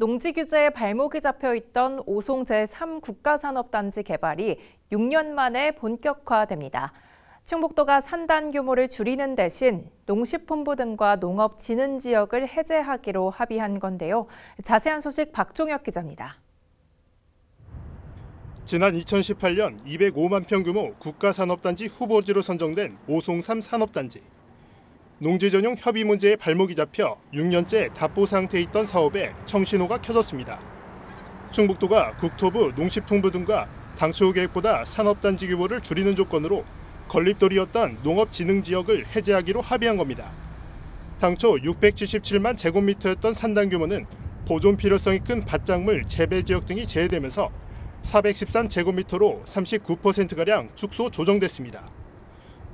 농지 규제에 발목이 잡혀 있던 오송 제3 국가산업단지 개발이 6년 만에 본격화됩니다. 충북도가 산단 규모를 줄이는 대신 농식품부 등과 농업 진흥 지역을 해제하기로 합의한 건데요. 자세한 소식 박종혁 기자입니다. 지난 2018년 205만 평 규모 국가산업단지 후보지로 선정된 오송 3 산업단지. 농지 전용 협의 문제에 발목이 잡혀 6년째 답보 상태에 있던 사업에 청신호가 켜졌습니다. 충북도가 국토부, 농식품부 등과 당초 계획보다 산업단지 규모를 줄이는 조건으로 건립돌이었던 농업진흥 지역을 해제하기로 합의한 겁니다. 당초 677만 제곱미터였던 산단 규모는 보존 필요성이 큰 밭작물 재배 지역 등이 제외되면서 413제곱미터로 39%가량 축소 조정됐습니다.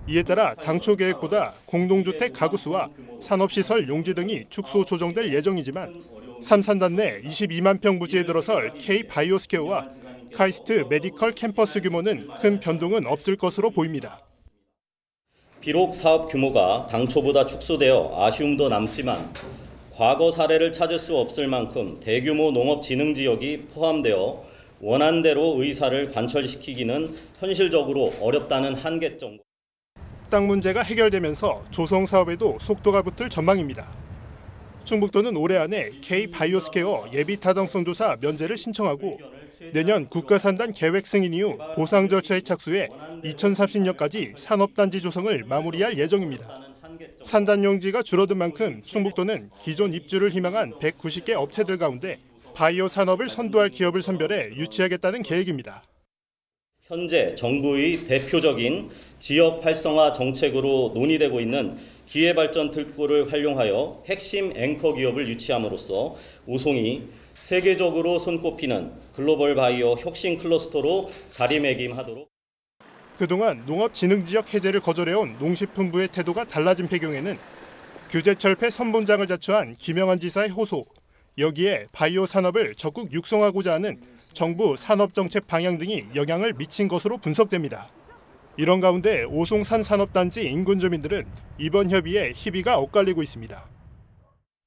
이에 따라 당초 계획보다 공동주택 가구 수와 산업시설 용지 등이 축소 조정될 예정이지만 삼산단 내 22만 평 부지에 들어설 K 바이오스퀘어와 카이스트 메디컬 캠퍼스 규모는 큰 변동은 없을 것으로 보입니다. 비록 사업 규모가 당초보다 축소되어 아쉬움도 남지만 과거 사례를 찾을 수 없을 만큼 대규모 농업 진흥 지역이 포함되어 원안대로 의사를 관철시키기는 현실적으로 어렵다는 한계점. 땅 문제가 해결되면서 조성 사업에도 속도가 붙을 전망입니다. 충북도는 올해 안에 K 바이오스케어 예비 타당성 조사 면제를 신청하고 내년 국가산단 계획 승인 이후 보상 절차에 착수해 2030년까지 산업단지 조성을 마무리할 예정입니다. 산단 용지가 줄어든 만큼 충북도는 기존 입주를 희망한 190개 업체들 가운데 바이오 산업을 선도할 기업을 선별해 유치하겠다는 계획입니다. 현재 정부의 대표적인 지역 활성화 정책으로 논의되고 있는 기회발전 특구를 활용하여 핵심 앵커 기업을 유치함으로써 오송이 세계적으로 손꼽히는 글로벌 바이오 혁신 클러스터로 자리매김하도록 그동안 농업진흥지역 해제를 거절해온 농식품부의 태도가 달라진 배경에는 규제철폐 선본장을 자처한 김영환 지사의 호소, 여기에 바이오 산업을 적극 육성하고자 하는 정부 산업정책 방향 등이 영향을 미친 것으로 분석됩니다. 이런 가운데 오송산 산업단지 인근 주민들은 이번 협의에 희비가 엇갈리고 있습니다.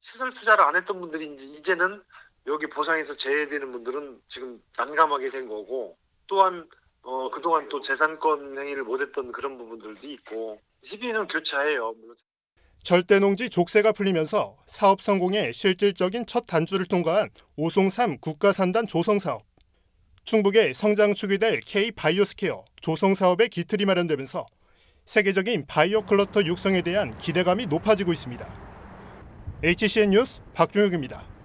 시설 투자를 안 했던 분들이 이제 이제는 여기 보상에서 제외되는 분들은 지금 난감하게 된 거고 또한 어, 그동안 또 재산권 행위를 못했던 그런 부분들도 있고 희비는 교차해요. 절대농지 족쇄가 풀리면서 사업 성공의 실질적인 첫 단추를 통과한 오송 3 국가산단 조성 사업. 충북의 성장 축이 될 K 바이오스케어 조성 사업의 기틀이 마련되면서 세계적인 바이오 클러스터 육성에 대한 기대감이 높아지고 있습니다. HCN 뉴스 박종혁입니다.